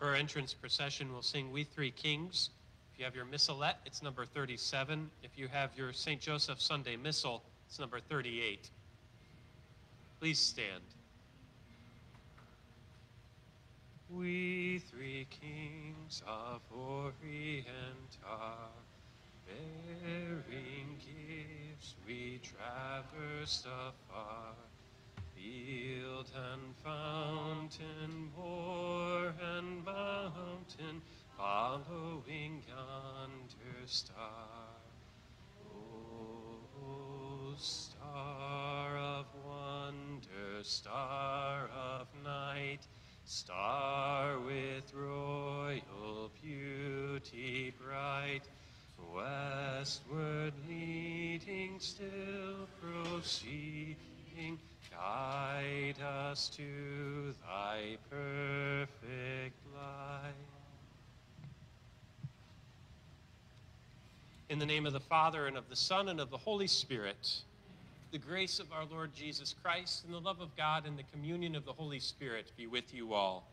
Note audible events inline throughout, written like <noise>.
For our entrance procession, we'll sing We Three Kings. If you have your missalette, it's number 37. If you have your St. Joseph Sunday Missal, it's number 38. Please stand. We three kings of Orient are, bearing gifts we traversed afar. Field and fountain, moor and mountain, following yonder star. O star of wonder, star of night, star with royal beauty bright, westward leading, still proceeding, guide us to thy perfect light. In the name of the Father, and of the Son, and of the Holy Spirit, the grace of our Lord Jesus Christ, and the love of God, and the communion of the Holy Spirit be with you all.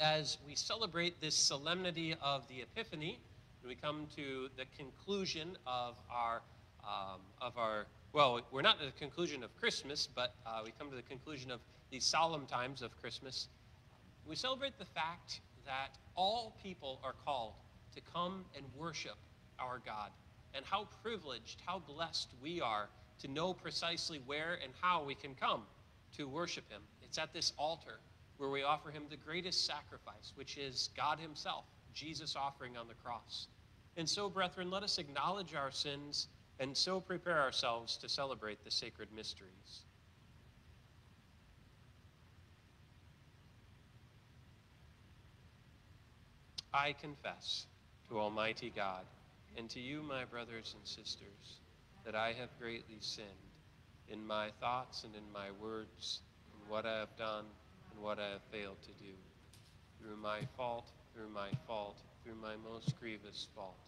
As we celebrate this solemnity of the Epiphany, we come to the conclusion of our, um, of our well, we're not at the conclusion of Christmas, but uh, we come to the conclusion of these solemn times of Christmas. We celebrate the fact that all people are called to come and worship our God. And how privileged, how blessed we are to know precisely where and how we can come to worship Him. It's at this altar where we offer Him the greatest sacrifice, which is God Himself, Jesus offering on the cross. And so, brethren, let us acknowledge our sins and so prepare ourselves to celebrate the sacred mysteries. I confess to Almighty God and to you, my brothers and sisters, that I have greatly sinned in my thoughts and in my words, in what I have done and what I have failed to do, through my fault, through my fault, through my most grievous fault.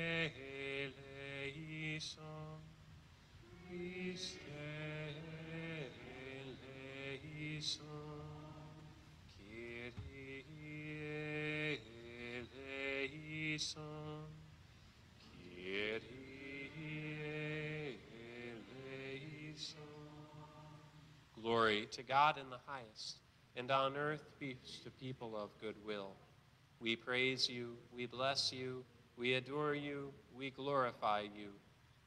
eleison. Glory to God in the highest, and on earth peace to people of good will. We praise you, we bless you, we adore you, we glorify you.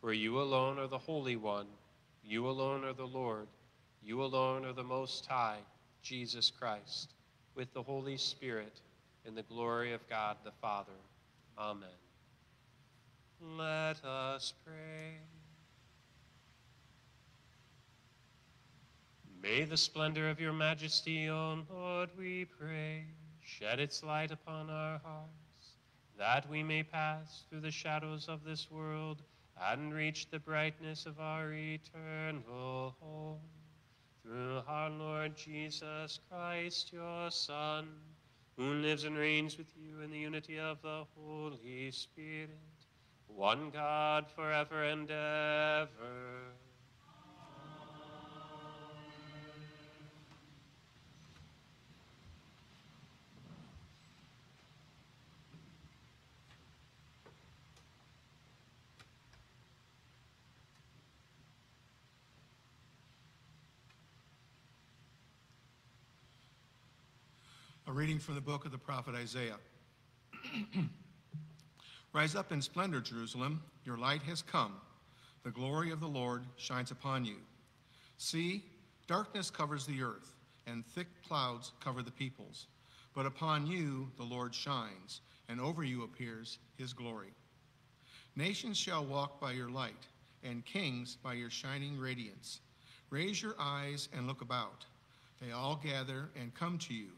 For you alone are the Holy One. You alone are the Lord. You alone are the Most High, Jesus Christ, with the Holy Spirit, in the glory of God the Father. Amen. Let us pray. May the splendor of your majesty, O Lord, we pray, shed its light upon our hearts, that we may pass through the shadows of this world and reach the brightness of our eternal home. Through our Lord Jesus Christ, your Son, who lives and reigns with you in the unity of the Holy Spirit, one God forever and ever. A reading from the book of the prophet Isaiah. <clears throat> Rise up in splendor, Jerusalem. Your light has come. The glory of the Lord shines upon you. See, darkness covers the earth, and thick clouds cover the peoples. But upon you the Lord shines, and over you appears his glory. Nations shall walk by your light, and kings by your shining radiance. Raise your eyes and look about. They all gather and come to you.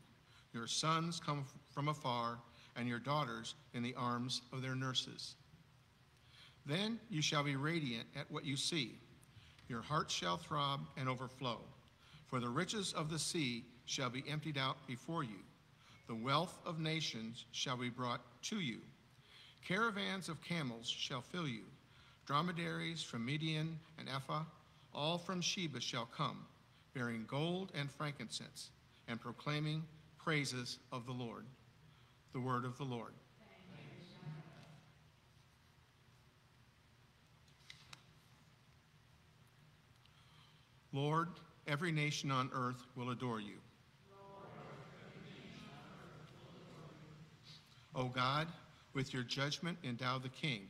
Your sons come from afar, and your daughters in the arms of their nurses. Then you shall be radiant at what you see. Your heart shall throb and overflow. For the riches of the sea shall be emptied out before you. The wealth of nations shall be brought to you. Caravans of camels shall fill you. Dromedaries from Midian and Ephah, all from Sheba shall come, bearing gold and frankincense, and proclaiming praises of the Lord. The word of the Lord. Lord, every nation on earth will adore you. O God, with your judgment endow the king,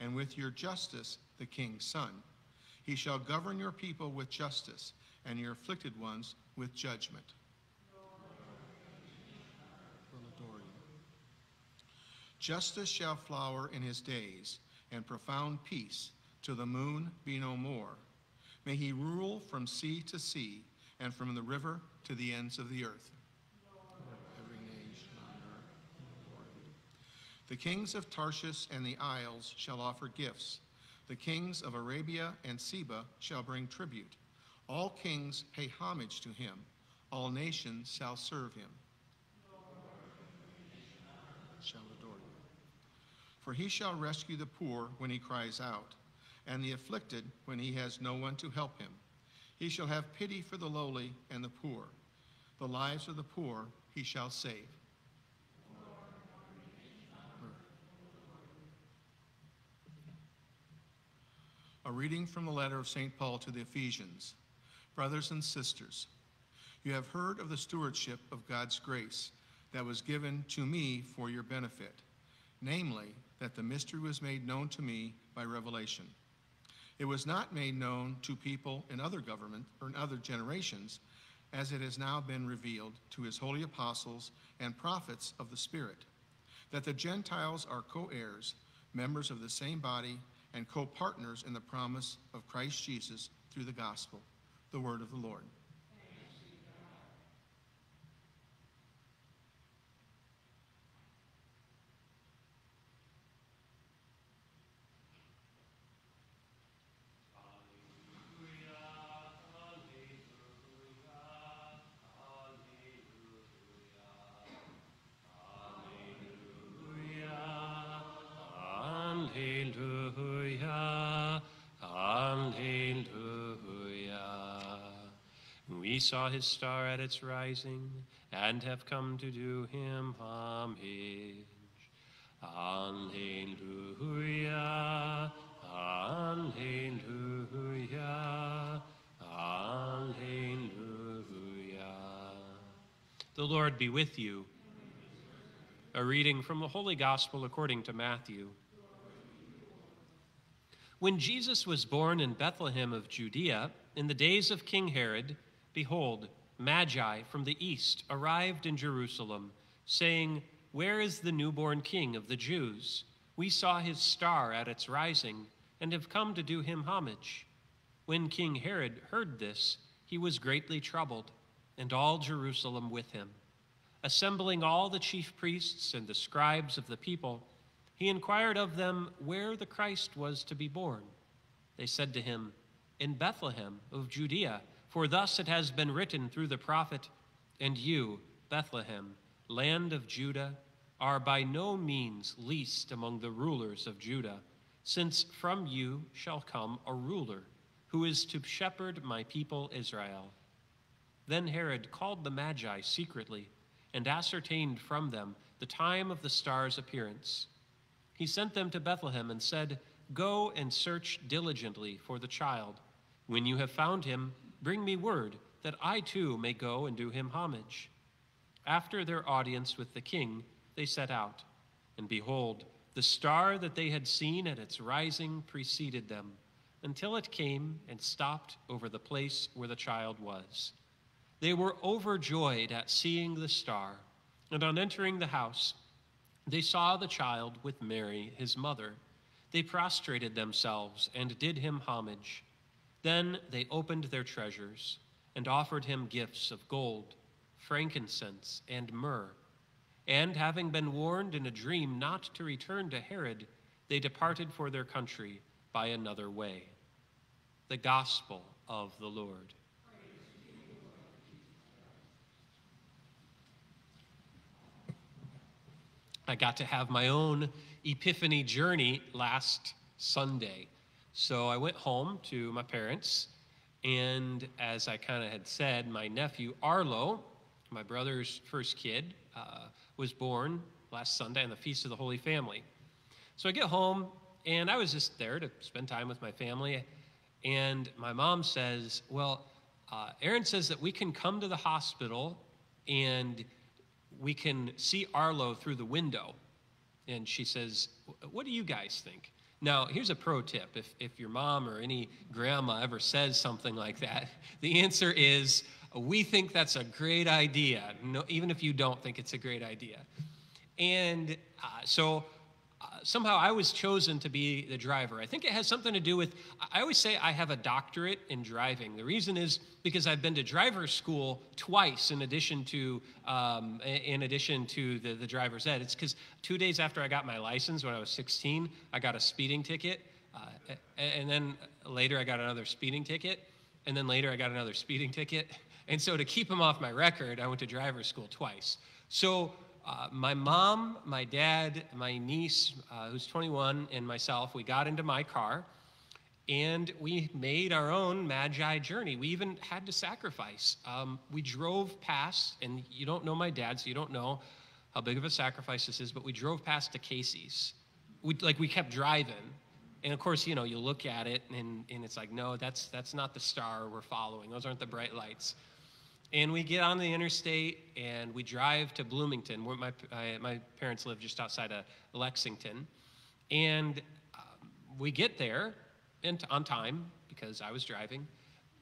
and with your justice the king's son. He shall govern your people with justice, and your afflicted ones with judgment. Will adore you. Justice shall flower in his days, and profound peace, till the moon be no more. May he rule from sea to sea, and from the river to the ends of the earth. The kings of Tarshish and the isles shall offer gifts. The kings of Arabia and Seba shall bring tribute. All kings pay homage to him. All nations shall serve him. Shall adore you. For he shall rescue the poor when he cries out, and the afflicted when he has no one to help him. He shall have pity for the lowly and the poor. The lives of the poor he shall save. A reading from the letter of St. Paul to the Ephesians. Brothers and sisters, you have heard of the stewardship of God's grace that was given to me for your benefit, namely, that the mystery was made known to me by revelation. It was not made known to people in other government or in other generations, as it has now been revealed to his holy apostles and prophets of the Spirit, that the Gentiles are co heirs, members of the same body, and co partners in the promise of Christ Jesus through the gospel. The word of the Lord. Saw his star at its rising and have come to do him homage. Alleluia, Alleluia, Alleluia. The Lord be with you. A reading from the Holy Gospel according to Matthew. When Jesus was born in Bethlehem of Judea, in the days of King Herod, behold, Magi from the east arrived in Jerusalem, saying, Where is the newborn King of the Jews? We saw his star at its rising, and have come to do him homage. When King Herod heard this, he was greatly troubled, and all Jerusalem with him. Assembling all the chief priests and the scribes of the people, he inquired of them where the Christ was to be born. They said to him, In Bethlehem of Judea, for thus it has been written through the prophet, And you, Bethlehem, land of Judah, are by no means least among the rulers of Judah, since from you shall come a ruler who is to shepherd my people Israel. Then Herod called the Magi secretly and ascertained from them the time of the star's appearance. He sent them to Bethlehem and said, Go and search diligently for the child. When you have found him, bring me word that I too may go and do him homage. After their audience with the king, they set out. And behold, the star that they had seen at its rising preceded them until it came and stopped over the place where the child was. They were overjoyed at seeing the star, and on entering the house, they saw the child with Mary, his mother. They prostrated themselves and did him homage. Then they opened their treasures and offered him gifts of gold, frankincense, and myrrh. And having been warned in a dream not to return to Herod, they departed for their country by another way. The Gospel of the Lord. I got to have my own Epiphany journey last Sunday. So I went home to my parents, and as I kind of had said, my nephew Arlo, my brother's first kid, uh, was born last Sunday on the Feast of the Holy Family. So I get home, and I was just there to spend time with my family. And my mom says, Well, uh, Aaron says that we can come to the hospital and we can see Arlo through the window. And she says, What do you guys think? Now, here's a pro tip. If, if your mom or any grandma ever says something like that, <laughs> the answer is we think that's a great idea, no, even if you don't think it's a great idea. And uh, so somehow I was chosen to be the driver. I think it has something to do with, I always say I have a doctorate in driving. The reason is because I've been to driver's school twice in addition to, um, in addition to the, the driver's ed. It's because two days after I got my license when I was 16, I got a speeding ticket. Uh, and then later I got another speeding ticket. And then later I got another speeding ticket. And so to keep them off my record, I went to driver's school twice. So uh, my mom, my dad, my niece, uh, who's 21, and myself, we got into my car and we made our own Magi journey. We even had to sacrifice. Um, we drove past, and you don't know my dad, so you don't know how big of a sacrifice this is, but we drove past to Casey's. We, like, we kept driving. And of course, you know, you look at it and, and it's like, no, that's, that's not the star we're following. Those aren't the bright lights. And we get on the interstate and we drive to Bloomington, where my, I, my parents live just outside of Lexington. And um, we get there in, on time because I was driving,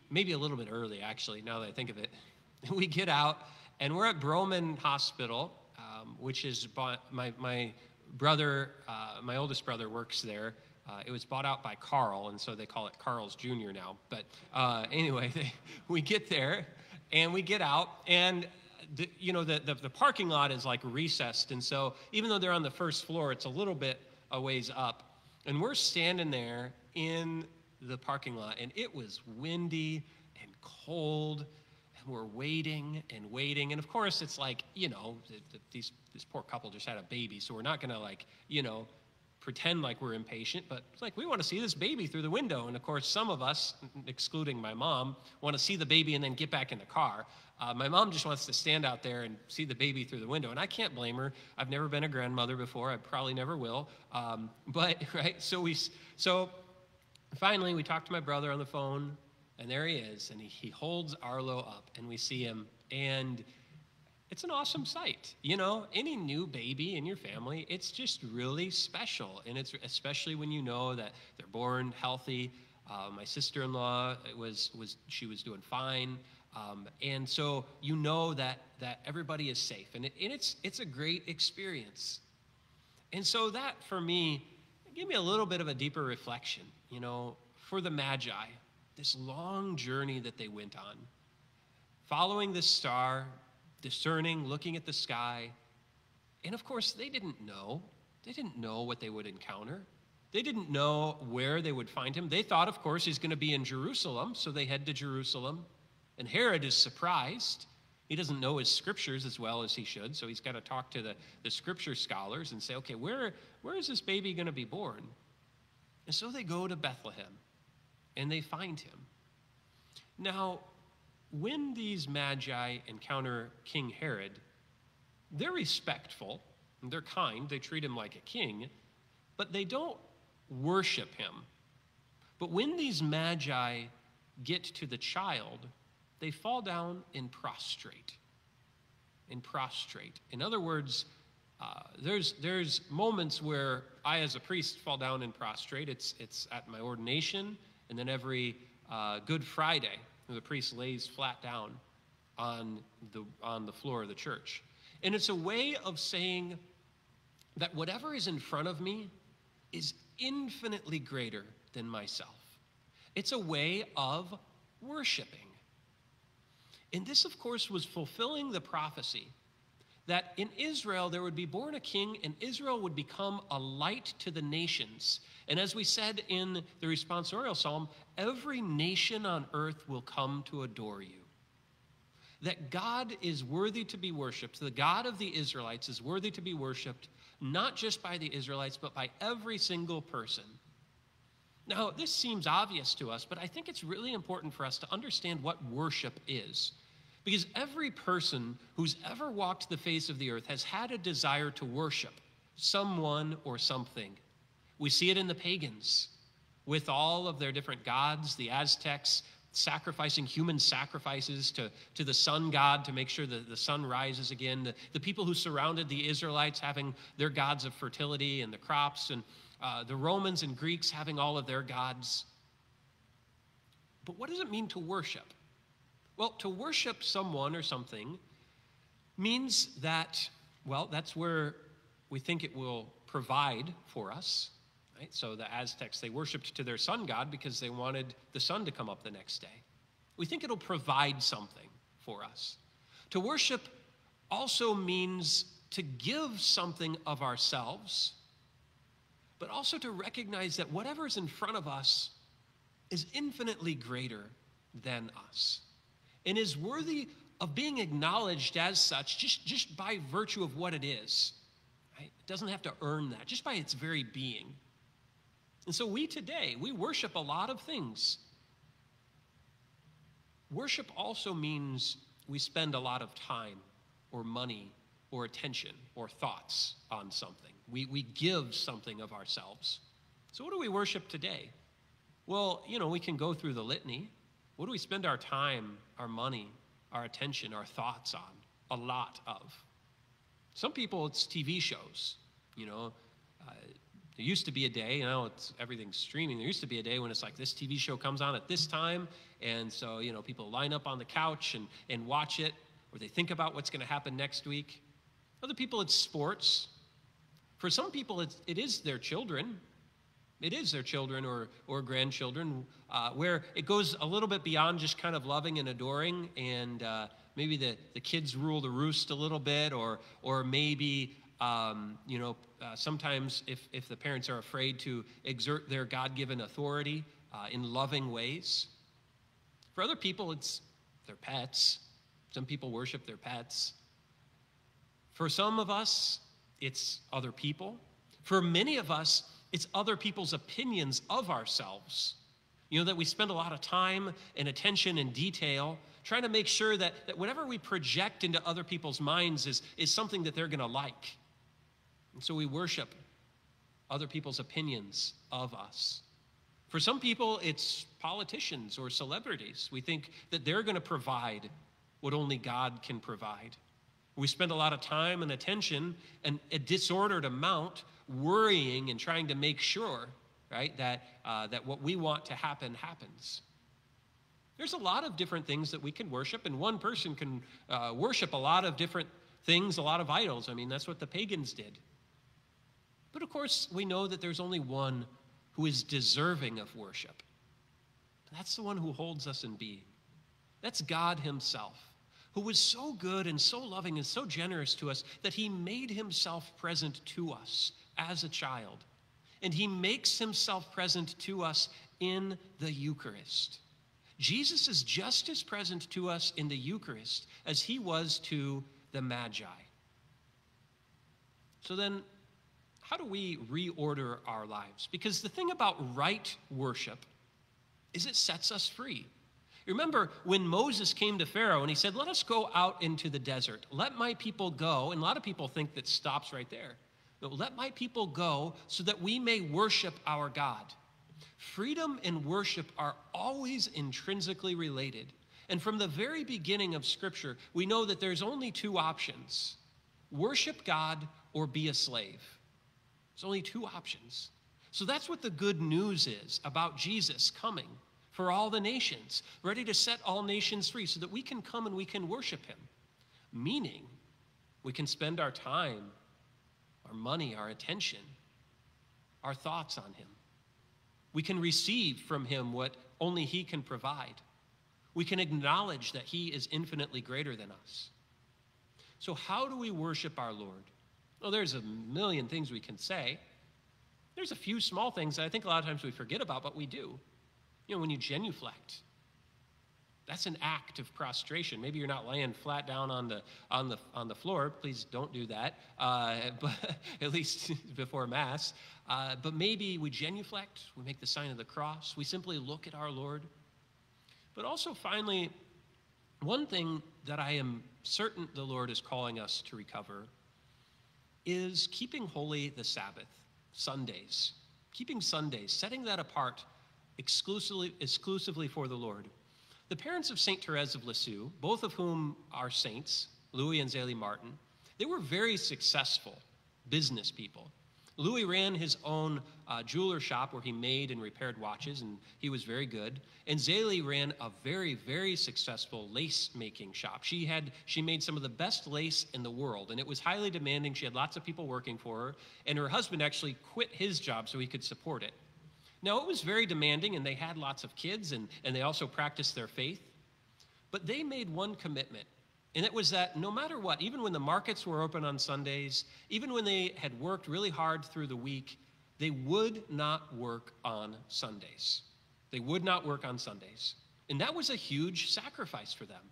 maybe a little bit early, actually, now that I think of it. <laughs> we get out and we're at BroMenn Hospital, um, which is my, my brother, uh, my oldest brother works there. Uh, it was bought out by Carle, and so they call it Carl's Jr. now. But uh, anyway, <laughs> they, we get there and we get out, and the, you know the, the, the parking lot is like recessed, and so even though they're on the first floor, it's a little bit a ways up, and we're standing there in the parking lot, and it was windy and cold, and we're waiting and waiting, and of course it's like you know the, the, these this poor couple just had a baby, so we're not gonna like you know pretend like we're impatient, but it's like we want to see this baby through the window. And of course, some of us, excluding my mom, want to see the baby and then get back in the car. Uh, my mom just wants to stand out there and see the baby through the window, and I can't blame her. I've never been a grandmother before. I probably never will. Um, <laughs> but right, so we, so finally we talked to my brother on the phone, and there he is, and he, he holds Arlo up, and we see him, and it's an awesome sight. You know, any new baby in your family, it's just really special. And it's especially when you know that they're born healthy. Uh, my sister-in-law was was she was doing fine, um, and so you know that that everybody is safe, and, it, and it's it's a great experience. And so that for me, gave me a little bit of a deeper reflection. You know, for the Magi, this long journey that they went on, following this star, discerning, looking at the sky. And of course, they didn't know. They didn't know what they would encounter. They didn't know where they would find him. They thought, of course, he's going to be in Jerusalem, so they head to Jerusalem. And Herod is surprised. He doesn't know his scriptures as well as he should, so he's got to talk to the, the scripture scholars and say, okay, where, where is this baby going to be born? And so they go to Bethlehem and they find him. Now, when these magi encounter King Herod, they're respectful, they're kind, they treat him like a king, but they don't worship him. But when these magi get to the child, they fall down and prostrate. and prostrate. In other words, uh, there's, there's moments where I, as a priest, fall down and prostrate. It's, it's at my ordination, and then every uh, Good Friday, the priest lays flat down on the, on the floor of the church. And it's a way of saying that whatever is in front of me is infinitely greater than myself. It's a way of worshiping. And this, of course, was fulfilling the prophecy that in Israel there would be born a king and Israel would become a light to the nations. And as we said in the responsorial psalm, every nation on earth will come to adore you. That God is worthy to be worshiped, the God of the Israelites is worthy to be worshiped, not just by the Israelites, but by every single person. Now, this seems obvious to us, but I think it's really important for us to understand what worship is. Because every person who's ever walked the face of the earth has had a desire to worship someone or something. We see it in the pagans with all of their different gods, the Aztecs sacrificing human sacrifices to, to the sun god to make sure that the sun rises again, the, the people who surrounded the Israelites having their gods of fertility and the crops, and uh, the Romans and Greeks having all of their gods. But what does it mean to worship? Well, to worship someone or something means that, well, that's where we think it will provide for us. Right? So the Aztecs, they worshiped to their sun god because they wanted the sun to come up the next day. We think it'll provide something for us. To worship also means to give something of ourselves, but also to recognize that whatever is in front of us is infinitely greater than us and is worthy of being acknowledged as such just, just by virtue of what it is. Right? It doesn't have to earn that, just by its very being. And so we today, we worship a lot of things. Worship also means we spend a lot of time or money or attention or thoughts on something. We, we give something of ourselves. So, what do we worship today? Well, you know, we can go through the litany. What do we spend our time, our money, our attention, our thoughts on? A lot of. Some people, it's TV shows. You know, uh, there used to be a day, you know, it's everything's streaming. There used to be a day when it's like this TV show comes on at this time, and so you know people line up on the couch and and watch it, or they think about what's going to happen next week. Other people, it's sports. For some people, it's, it is their children. It is their children or, or grandchildren, uh, where it goes a little bit beyond just kind of loving and adoring, and uh, maybe the, the kids rule the roost a little bit, or, or maybe, um, you know, uh, sometimes if, if the parents are afraid to exert their God given authority uh, in loving ways. For other people, it's their pets. Some people worship their pets. For some of us, it's other people. For many of us, it's other people's opinions of ourselves. You know, that we spend a lot of time and attention and detail trying to make sure that, that whatever we project into other people's minds is, is something that they're going to like. And so we worship other people's opinions of us. For some people, it's politicians or celebrities. We think that they're going to provide what only God can provide. We spend a lot of time and attention and a disordered amount worrying and trying to make sure, right, that, uh, that what we want to happen happens. There's a lot of different things that we can worship, and one person can uh, worship a lot of different things, a lot of idols. I mean, that's what the pagans did. But of course, we know that there's only one who is deserving of worship. That's the one who holds us in being. That's God Himself, who was so good and so loving and so generous to us that He made Himself present to us as a child. And he makes himself present to us in the Eucharist. Jesus is just as present to us in the Eucharist as he was to the Magi. So then, how do we reorder our lives? Because the thing about right worship is it sets us free. Remember when Moses came to Pharaoh and he said, Let us go out into the desert. Let my people go. And a lot of people think that stops right there. Let my people go so that we may worship our God. Freedom and worship are always intrinsically related. And from the very beginning of Scripture, we know that there's only two options worship God or be a slave. There's only two options. So that's what the good news is about Jesus coming for all the nations, ready to set all nations free so that we can come and we can worship him. Meaning, we can spend our time, our money, our attention, our thoughts on him. We can receive from him what only he can provide. We can acknowledge that he is infinitely greater than us. So, how do we worship our Lord? Well, there's a million things we can say. There's a few small things that I think a lot of times we forget about, but we do. You know, when you genuflect, that's an act of prostration. Maybe you're not laying flat down on the on the on the floor. Please don't do that. Uh, <laughs> but at least <laughs> before mass. Uh, but maybe we genuflect. We make the sign of the cross. We simply look at our Lord. But also, finally, one thing that I am certain the Lord is calling us to recover is keeping holy the Sabbath, Sundays. Keeping Sundays, setting that apart exclusively, exclusively for the Lord. The parents of St. Therese of Lisieux, both of whom are saints, Louis and Zélie Martin, they were very successful business people. Louis ran his own uh, jeweler shop where he made and repaired watches, and he was very good. And Zélie ran a very, very successful lace making shop. She had she made some of the best lace in the world, and it was highly demanding. She had lots of people working for her, and her husband actually quit his job so he could support it. Now it was very demanding, and they had lots of kids, and, and they also practiced their faith. But they made one commitment and it was that no matter what, even when the markets were open on Sundays, even when they had worked really hard through the week, they would not work on Sundays. They would not work on Sundays. And that was a huge sacrifice for them.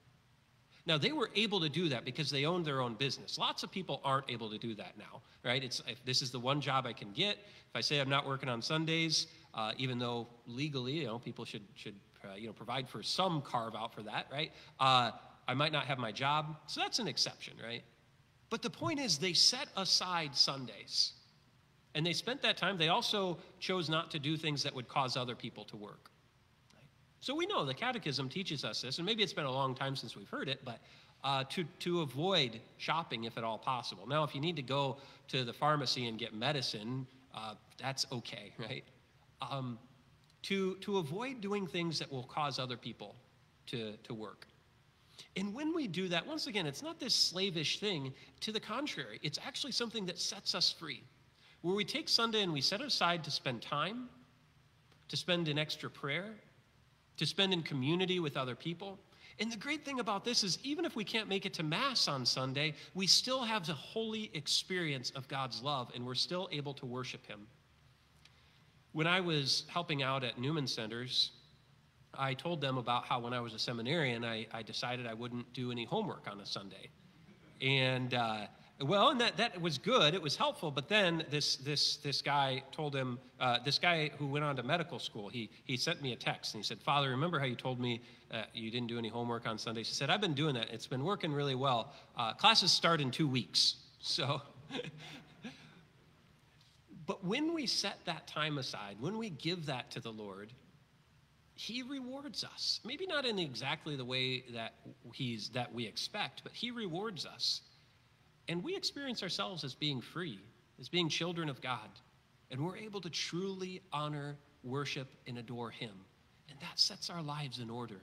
Now, they were able to do that because they owned their own business. Lots of people aren't able to do that now, right? It's, if this is the one job I can get. If I say I'm not working on Sundays, uh, even though legally, you know, people should, should uh, you know, provide for some carve out for that, right? Uh, I might not have my job. So that's an exception, right? But the point is, they set aside Sundays. And they spent that time. They also chose not to do things that would cause other people to work. So we know the Catechism teaches us this, and maybe it's been a long time since we've heard it, but uh, to, to avoid shopping if at all possible. Now, if you need to go to the pharmacy and get medicine, uh, that's okay, <laughs> right? Um, to, to avoid doing things that will cause other people to, to work. And when we do that, once again, it's not this slavish thing. To the contrary, it's actually something that sets us free. Where we take Sunday and we set it aside to spend time, to spend in extra prayer, to spend in community with other people. And the great thing about this is, even if we can't make it to Mass on Sunday, we still have the holy experience of God's love and we're still able to worship Him. When I was helping out at Newman Centers, I told them about how when I was a seminarian, I, I decided I wouldn't do any homework on a Sunday. And, uh, well, and that, that was good. It was helpful. But then this, this, this guy told him, uh, this guy who went on to medical school, he, he sent me a text and he said, Father, remember how you told me uh, you didn't do any homework on Sundays? He said, I've been doing that. It's been working really well. Uh, classes start in two weeks. So, <laughs> but when we set that time aside, when we give that to the Lord, he rewards us. Maybe not in exactly the way that he's that we expect, but he rewards us. And we experience ourselves as being free, as being children of God. And we're able to truly honor, worship, and adore him. And that sets our lives in order.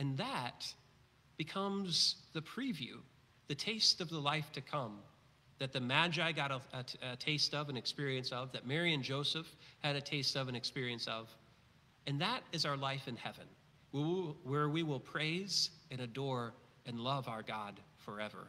And that becomes the preview, the taste of the life to come that the Magi got a, a, a taste of, an experience of, that Mary and Joseph had a taste of, an experience of and that is our life in heaven, where we will praise and adore and love our God forever.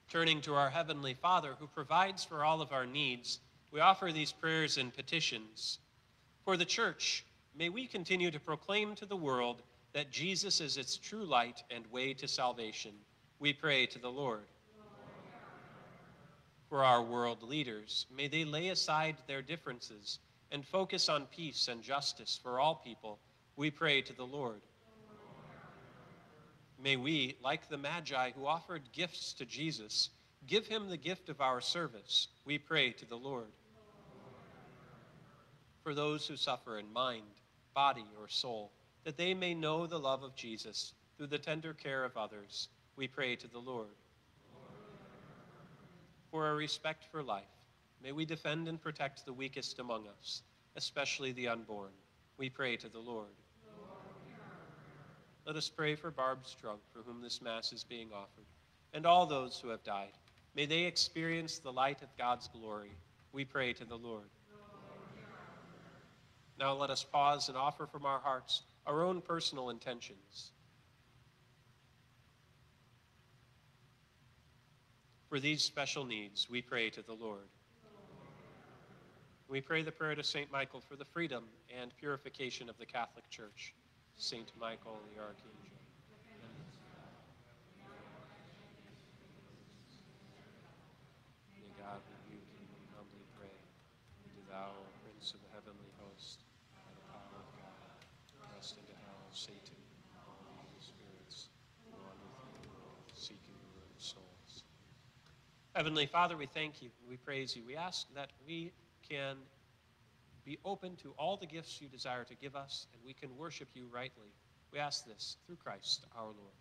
Turning to our Heavenly Father, who provides for all of our needs, we offer these prayers and petitions. For the church, may we continue to proclaim to the world that Jesus is its true light and way to salvation. We pray to the Lord. For our world leaders, may they lay aside their differences and focus on peace and justice for all people. We pray to the Lord. May we, like the Magi who offered gifts to Jesus, give him the gift of our service. We pray to the Lord for those who suffer in mind, body, or soul, that they may know the love of Jesus through the tender care of others. We pray to the Lord. For a respect for life, may we defend and protect the weakest among us, especially the unborn. We pray to the Lord. Let us pray for Barb Strunk, for whom this Mass is being offered, and all those who have died. May they experience the light of God's glory. We pray to the Lord. Now let us pause and offer from our hearts our own personal intentions. For these special needs, we pray to the Lord. We pray the prayer to St. Michael for the freedom and purification of the Catholic Church. St. Michael the Archangel. May God rebuke you, we humbly pray. Do thou, Prince of the heavenly host, by the power of God, cast into hell Satan all evil spirits who wander through the world, seeking the ruin of souls. Heavenly Father, we thank you. We praise you. We ask that we can be open to all the gifts you desire to give us, and we can worship you rightly. We ask this through Christ our Lord.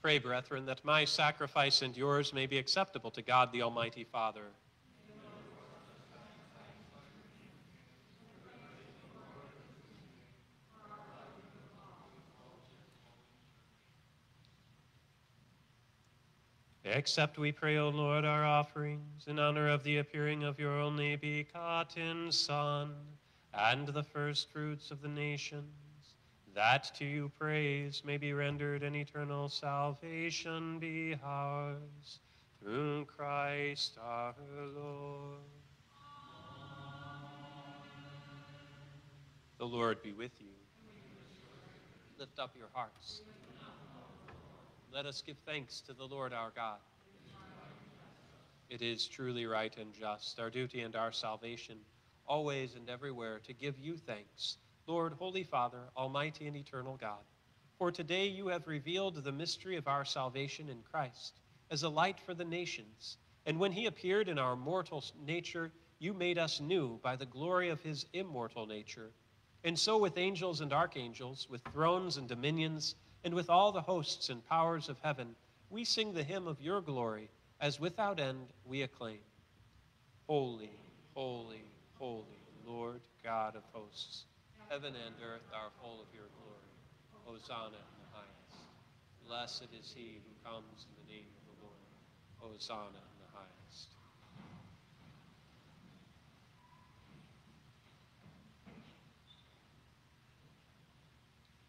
Pray, brethren, that my sacrifice and yours may be acceptable to God the Almighty Father. Accept, we pray, O Lord, our offerings in honor of the appearing of your only begotten Son and the first fruits of the nations, that to you praise may be rendered and eternal salvation be ours. Through Christ our Lord. The Lord be with you. Lift up your hearts. Let us give thanks to the Lord our God. It is truly right and just, our duty and our salvation, always and everywhere, to give you thanks, Lord, Holy Father, Almighty and eternal God. For today you have revealed the mystery of our salvation in Christ as a light for the nations. And when he appeared in our mortal nature, you made us new by the glory of his immortal nature. And so, with angels and archangels, with thrones and dominions, and with all the hosts and powers of heaven, we sing the hymn of your glory, as without end we acclaim. Holy, holy, holy, Lord God of hosts, heaven and earth are full of your glory. Hosanna in the highest. Blessed is he who comes in the name of the Lord. Hosanna in the highest.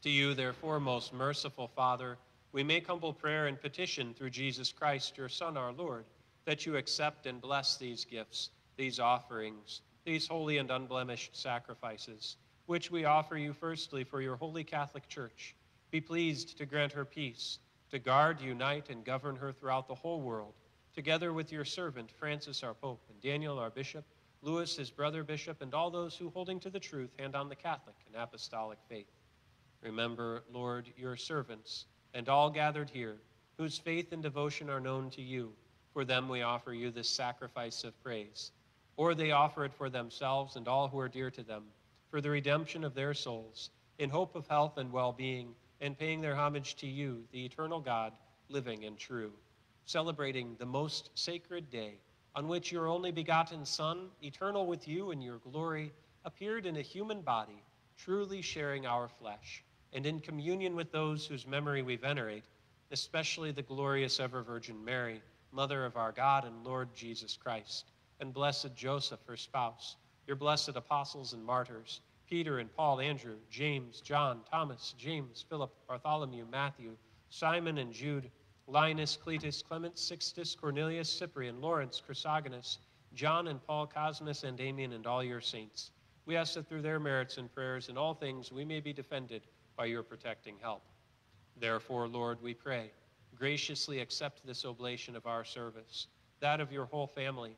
To you, therefore, most merciful Father, we make humble prayer and petition through Jesus Christ, your Son, our Lord, that you accept and bless these gifts, these offerings, these holy and unblemished sacrifices, which we offer you firstly for your holy Catholic Church. Be pleased to grant her peace, to guard, unite, and govern her throughout the whole world, together with your servant, Francis, our Pope, and Daniel, our Bishop, Louis, his brother bishop, and all those who, holding to the truth, hand on the Catholic and Apostolic faith. Remember, Lord, your servants and all gathered here, whose faith and devotion are known to you. For them we offer you this sacrifice of praise. Or they offer it for themselves and all who are dear to them, for the redemption of their souls, in hope of health and well being, and paying their homage to you, the eternal God, living and true, celebrating the most sacred day on which your only begotten Son, eternal with you in your glory, appeared in a human body, truly sharing our flesh and in communion with those whose memory we venerate, especially the glorious ever Virgin Mary, Mother of our God and Lord Jesus Christ, and blessed Joseph, her spouse, your blessed apostles and martyrs, Peter and Paul, Andrew, James, John, Thomas, James, Philip, Bartholomew, Matthew, Simon and Jude, Linus, Cletus, Clement, Sixtus, Cornelius, Cyprian, Lawrence, Chrysogonus, John and Paul, Cosmas and Damian, and all your saints. We ask that through their merits and prayers in all things we may be defended by your protecting help. Therefore, Lord, we pray, graciously accept this oblation of our service, that of your whole family.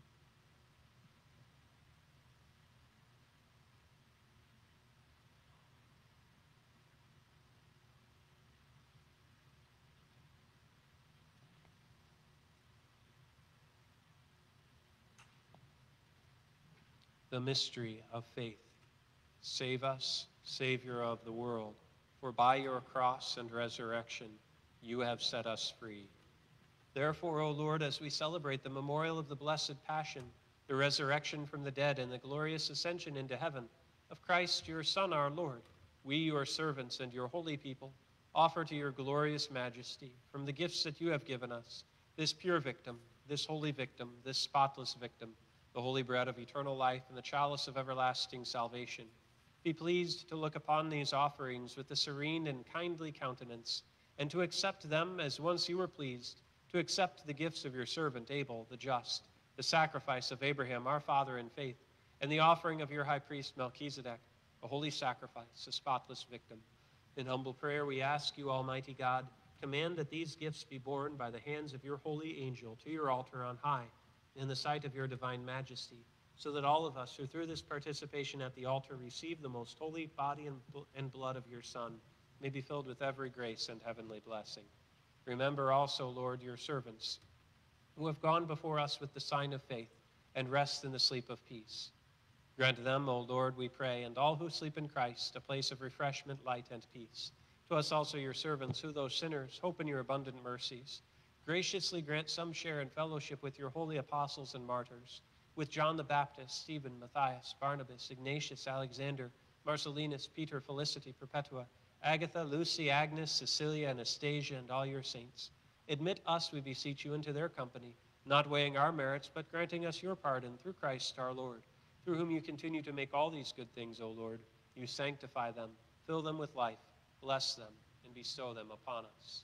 The mystery of faith. Save us, Savior of the world, for by your cross and resurrection you have set us free. Therefore, O Lord, as we celebrate the memorial of the blessed Passion, the resurrection from the dead, and the glorious ascension into heaven of Christ, your Son, our Lord, we, your servants and your holy people, offer to your glorious majesty, from the gifts that you have given us, this pure victim, this holy victim, this spotless victim, the holy bread of eternal life, and the chalice of everlasting salvation. Be pleased to look upon these offerings with a serene and kindly countenance, and to accept them as once you were pleased, to accept the gifts of your servant Abel the just, the sacrifice of Abraham our father in faith, and the offering of your high priest Melchizedek, a holy sacrifice, a spotless victim. In humble prayer, we ask you, Almighty God, command that these gifts be borne by the hands of your holy angel to your altar on high, in the sight of your divine majesty, so that all of us who through this participation at the altar receive the most holy body and, and blood of your Son may be filled with every grace and heavenly blessing. Remember also, Lord, your servants who have gone before us with the sign of faith and rest in the sleep of peace. Grant them, O Lord, we pray, and all who sleep in Christ, a place of refreshment, light, and peace. To us also, your servants, who, though sinners, hope in your abundant mercies. Graciously grant some share in fellowship with your holy apostles and martyrs, with John the Baptist, Stephen, Matthias, Barnabas, Ignatius, Alexander, Marcellinus, Peter, Felicity, Perpetua, Agatha, Lucy, Agnes, Cecilia, Anastasia, and all your saints. Admit us, we beseech you, into their company, not weighing our merits, but granting us your pardon through Christ our Lord, through whom you continue to make all these good things, O Lord. You sanctify them, fill them with life, bless them, and bestow them upon us.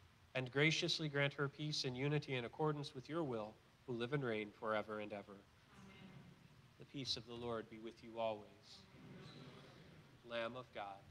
and graciously grant her peace and unity in accordance with your will, who live and reign forever and ever. Amen. The peace of the Lord be with you always. Lamb of God.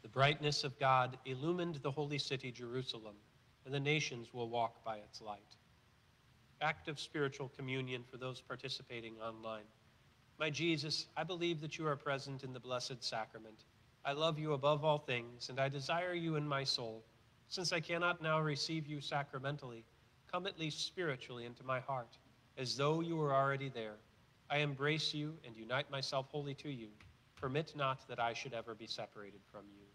The brightness of God illumined the holy city, Jerusalem, and the nations will walk by its light. Act of spiritual communion for those participating online. My Jesus, I believe that you are present in the Blessed Sacrament. I love you above all things, and I desire you in my soul. Since I cannot now receive you sacramentally, come at least spiritually into my heart, as though you were already there. I embrace you and unite myself wholly to you. Permit not that I should ever be separated from you.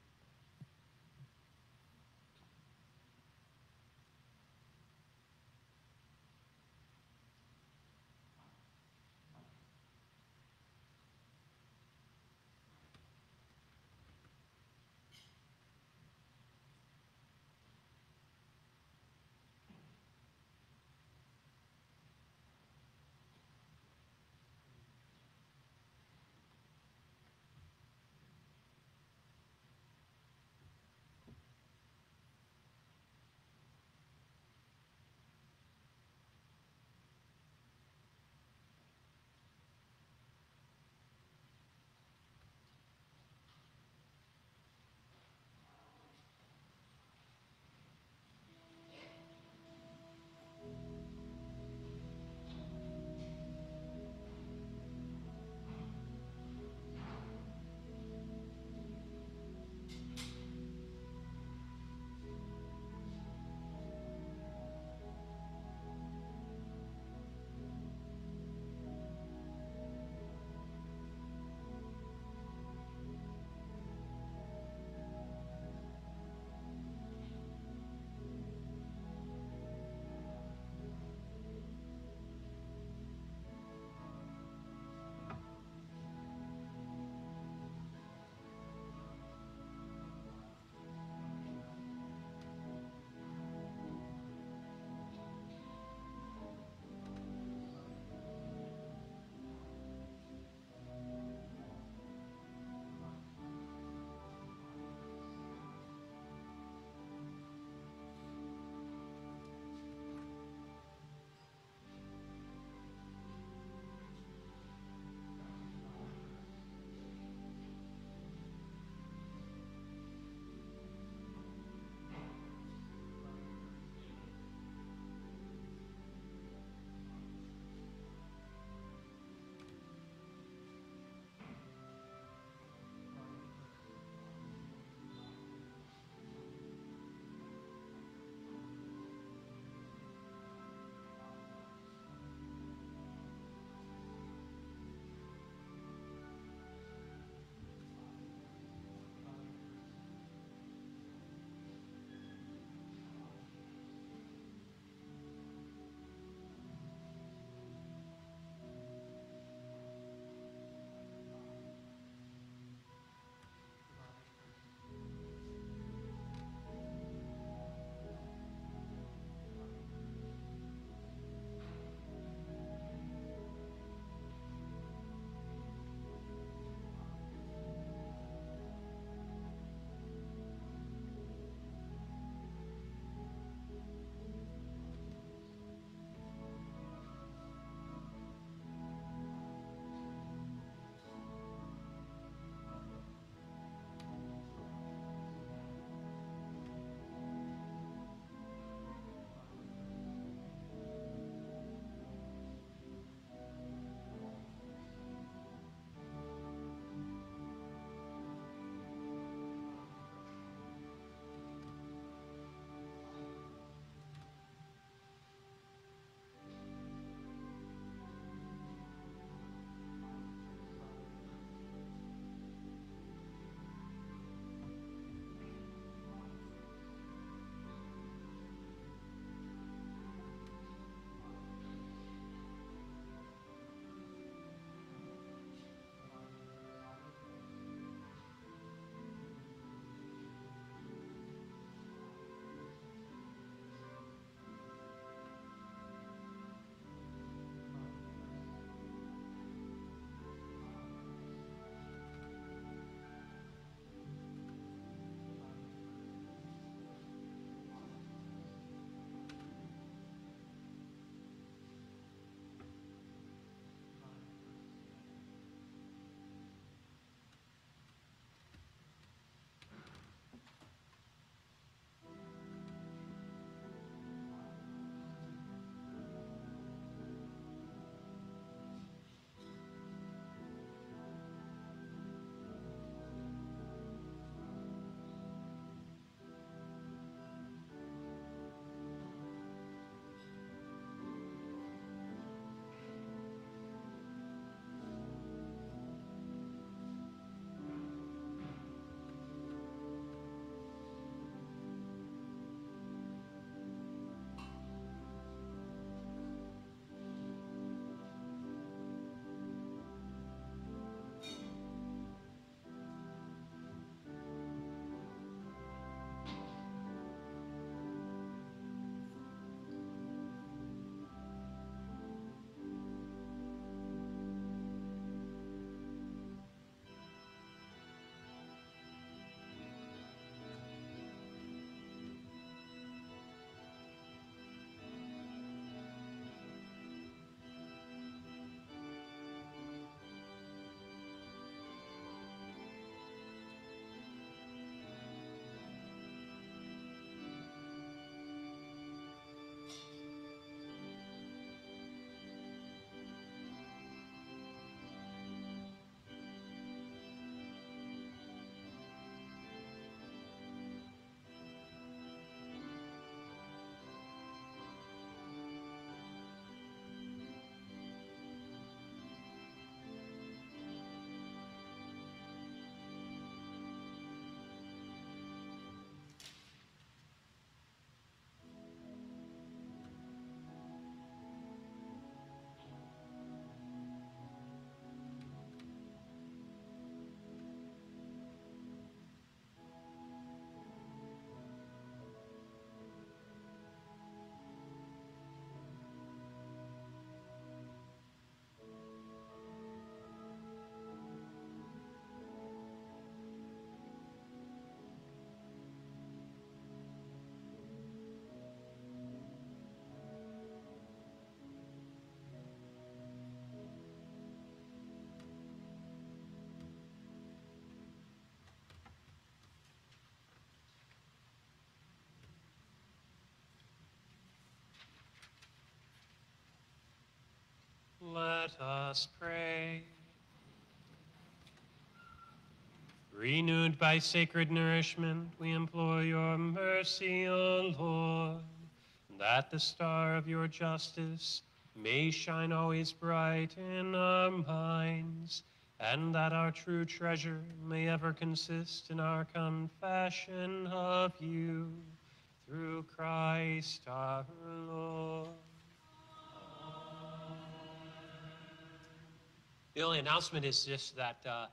Let us pray. Renewed by sacred nourishment, we implore your mercy, O Lord, that the star of your justice may shine always bright in our minds, and that our true treasure may ever consist in our confession of you through Christ our Lord. The only announcement is just that uh,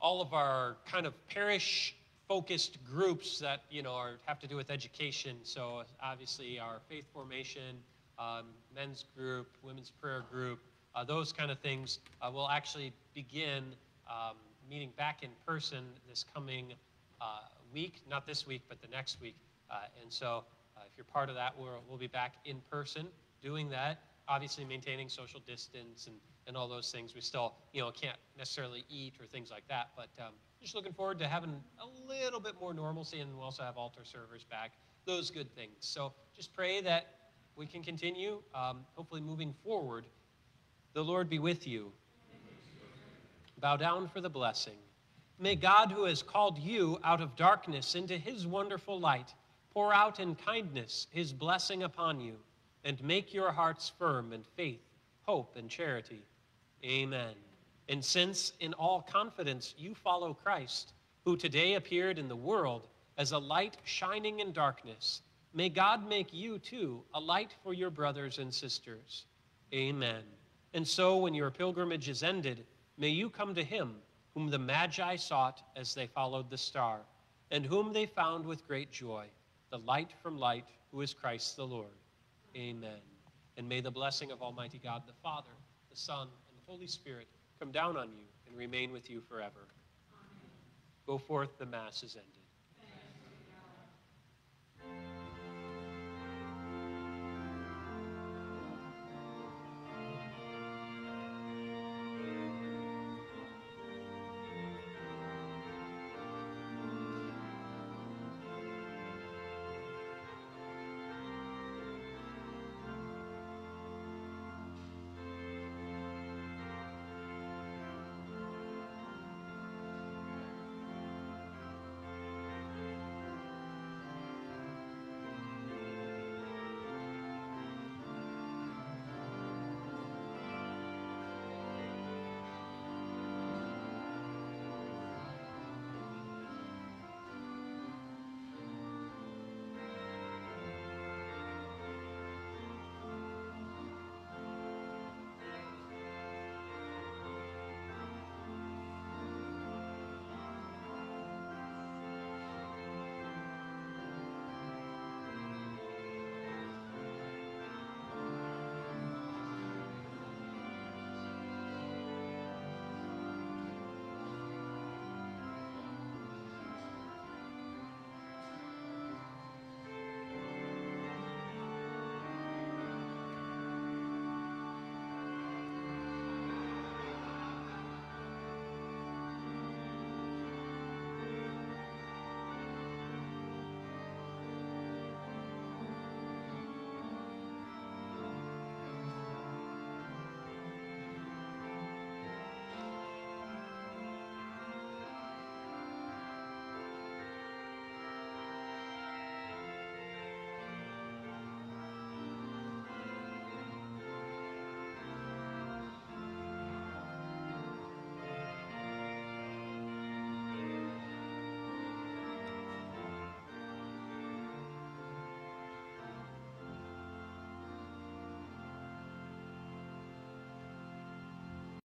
all of our kind of parish focused groups that you know are, have to do with education. So obviously our faith formation, um, men's group, women's prayer group, uh, those kind of things uh, will actually begin um, meeting back in person this coming uh, week. Not this week, but the next week. Uh, and so uh, if you're part of that, we'll, we'll be back in person doing that. Obviously maintaining social distance and and all those things. We still, you know, can't necessarily eat or things like that, but um, just looking forward to having a little bit more normalcy, and we'll also have altar servers back. Those good things. So just pray that we can continue, um, hopefully moving forward. The Lord be with you. Bow down for the blessing. May God, who has called you out of darkness into his wonderful light, pour out in kindness his blessing upon you, and make your hearts firm in faith, hope, and charity. Amen. And since in all confidence you follow Christ, who today appeared in the world as a light shining in darkness, may God make you too a light for your brothers and sisters. Amen. And so when your pilgrimage is ended, may you come to him whom the Magi sought as they followed the star, and whom they found with great joy, the light from light, who is Christ the Lord. Amen. And may the blessing of Almighty God, the Father, the Son, and the Holy Spirit come down on you and remain with you forever. Amen. Go forth, the Mass is ended.